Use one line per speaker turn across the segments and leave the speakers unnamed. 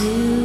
You.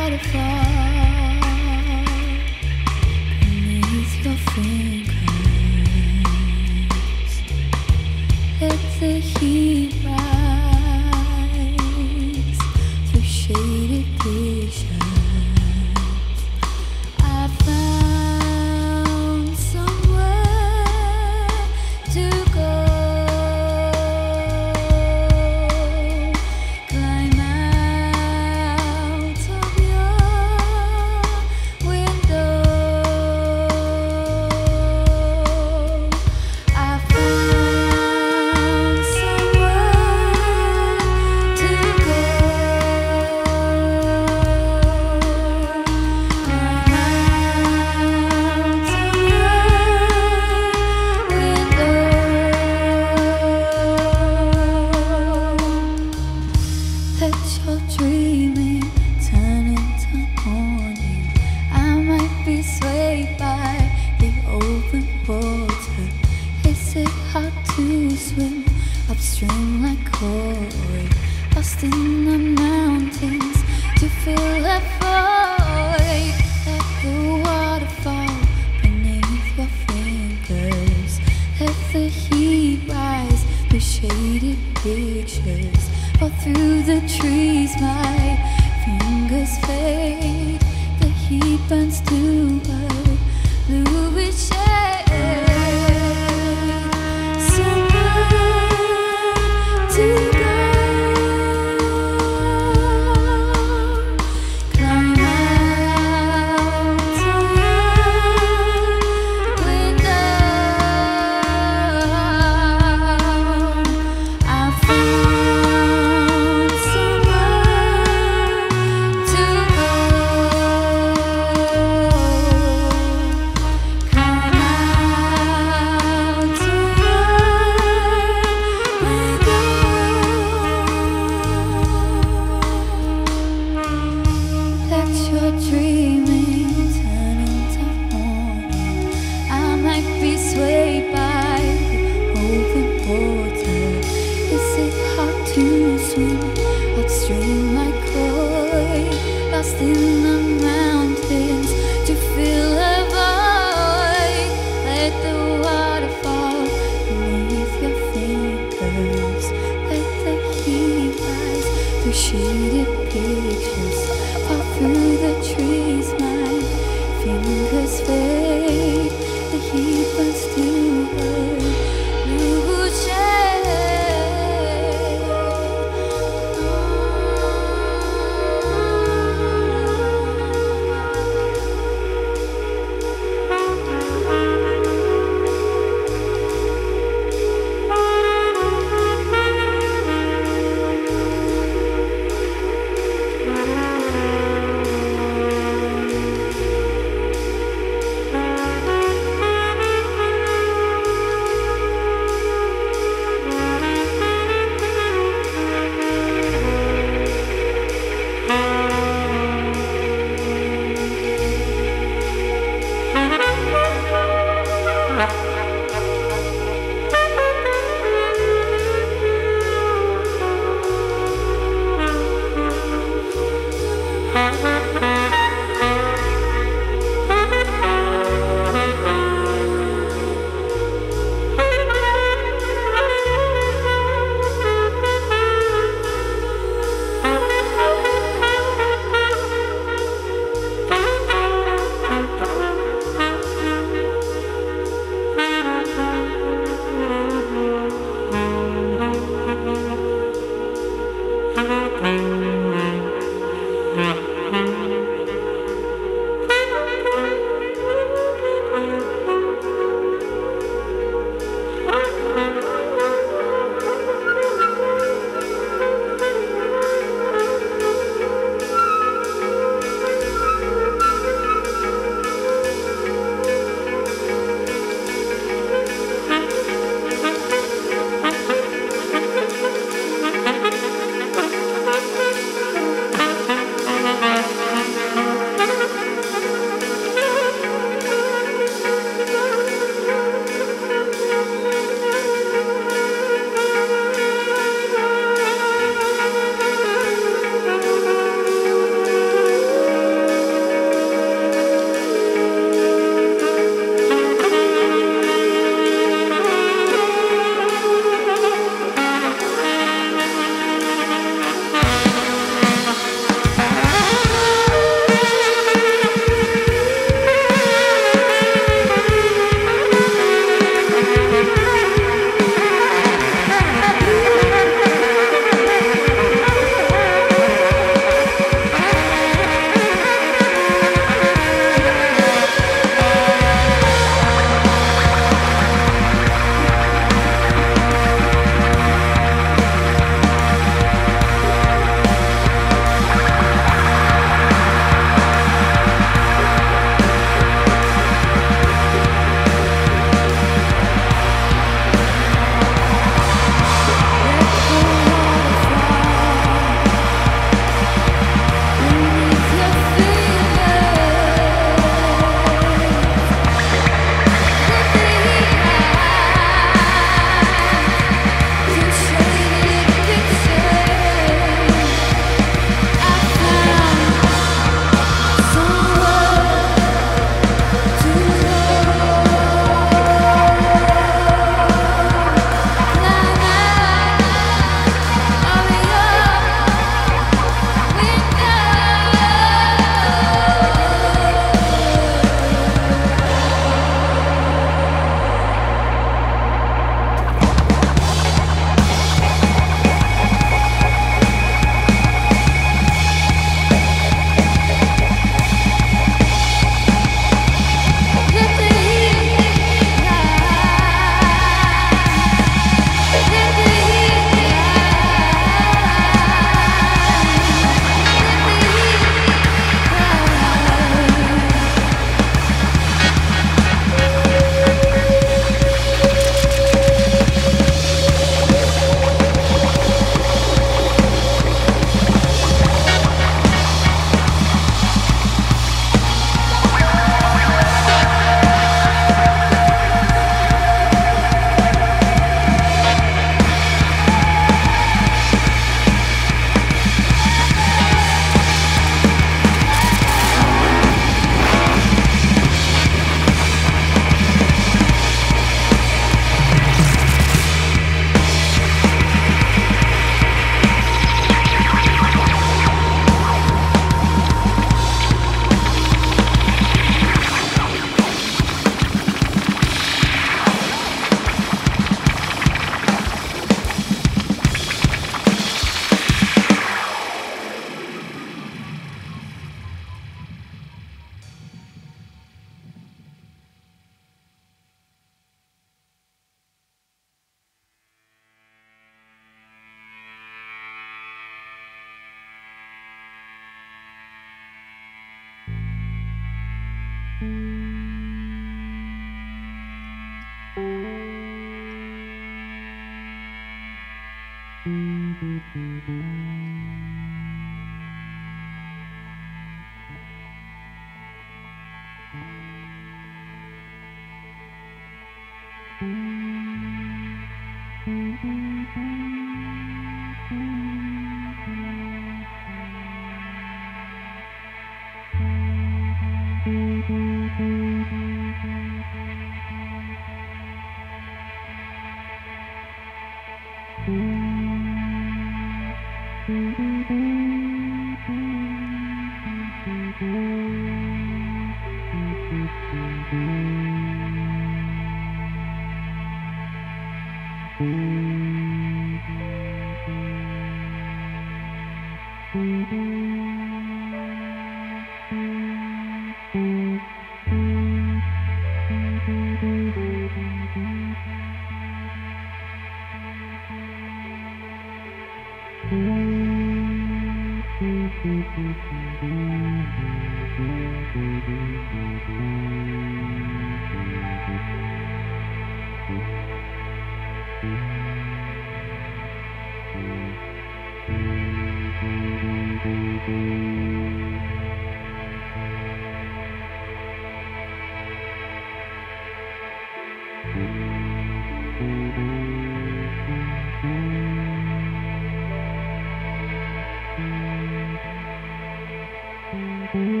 Thank